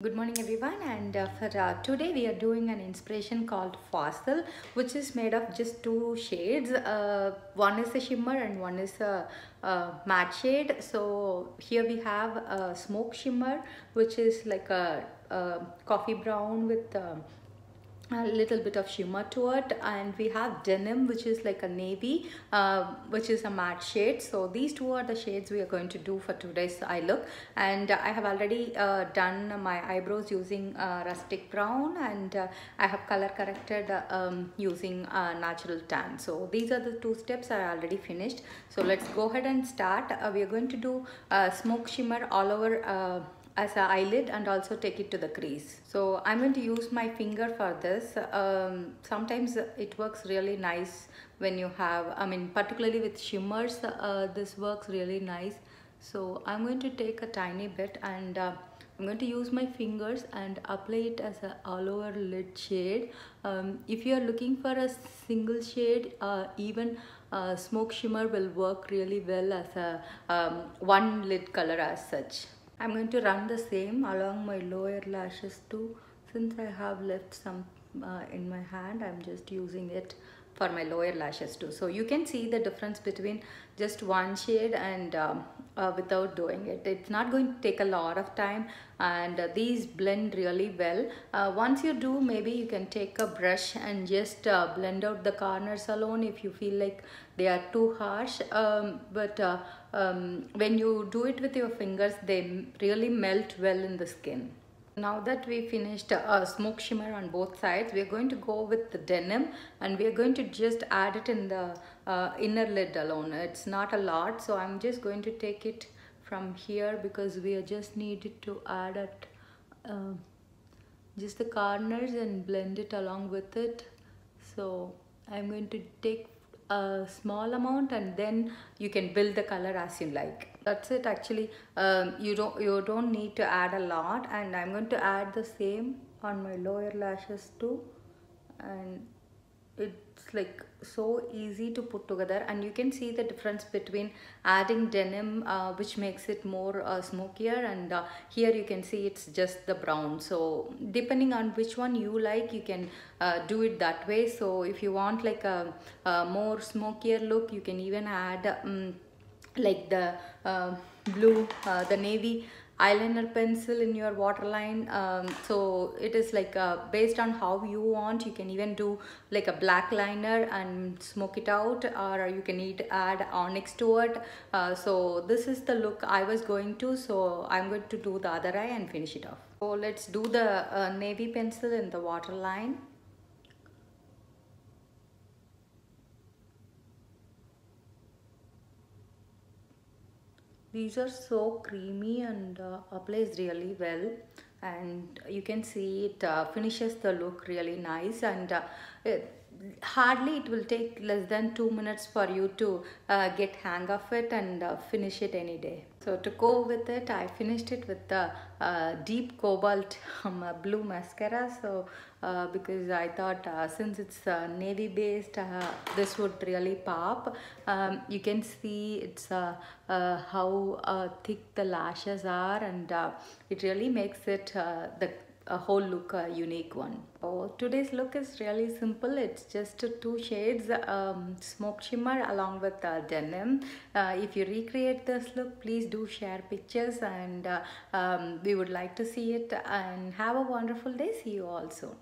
Good morning everyone and uh, for uh, today we are doing an inspiration called Fossil which is made of just two shades. Uh, one is a shimmer and one is a, a matte shade. So here we have a smoke shimmer which is like a, a coffee brown with um, a little bit of shimmer to it. And we have denim which is like a navy uh, which is a matte shade. So these two are the shades we are going to do for today's eye look. And uh, I have already uh, done my eyebrows using uh, rustic brown. And uh, I have color corrected uh, um, using natural tan. So these are the two steps I already finished. So let's go ahead and start. We are going to do smoke shimmer all over as an eyelid and also take it to the crease. So I'm going to use my finger for this. Um, sometimes it works really nice when you have, I mean particularly with shimmers, uh, this works really nice. So I'm going to take a tiny bit and uh, I'm going to use my fingers and apply it as a all over lid shade. Um, if you are looking for a single shade, uh, even uh, smoke shimmer will work really well as a um, one lid color as such. I'm going to run the same along my lower lashes too. Since I have left some uh, in my hand I'm just using it for my lower lashes too. So you can see the difference between just one shade and um, uh, without doing it. It's not going to take a lot of time and uh, these blend really well. Uh, once you do maybe you can take a brush and just uh, blend out the corners alone if you feel like they are too harsh. Um, but uh, um, when you do it with your fingers they really melt well in the skin now that we finished a smoke shimmer on both sides we are going to go with the denim and we are going to just add it in the uh, inner lid alone. It's not a lot so I'm just going to take it from here because we are just needed to add it uh, just the corners and blend it along with it. So I'm going to take a small amount and then you can build the color as you like. That's it actually. Um, you don't you don't need to add a lot and I'm going to add the same on my lower lashes too. And it's like so easy to put together and you can see the difference between adding denim uh, which makes it more uh, smokier and uh, here you can see it's just the brown. So depending on which one you like you can uh, do it that way. So if you want like a, a more smokier look you can even add um, like the uh, blue uh, the navy eyeliner pencil in your waterline um, so it is like uh, based on how you want you can even do like a black liner and smoke it out or you can need add onyx to it. Uh, so this is the look I was going to so I'm going to do the other eye and finish it off. So let's do the uh, navy pencil in the waterline these are so creamy and uh, applies really well. And you can see it uh, finishes the look really nice. And uh, it, hardly it will take less than two minutes for you to uh, get hang of it and uh, finish it any day. So to go with it I finished it with the uh, deep cobalt um, blue mascara. So uh, because I thought uh, since it's uh, navy based this would really pop. Um, you can see it's how thick the lashes are and it really makes it the a whole look a unique one. Oh, today's look is really simple. It's just two shades, um, smoke shimmer along with uh, denim. Uh, if you recreate this look, please do share pictures and uh, um, we would like to see it and have a wonderful day. See you all soon.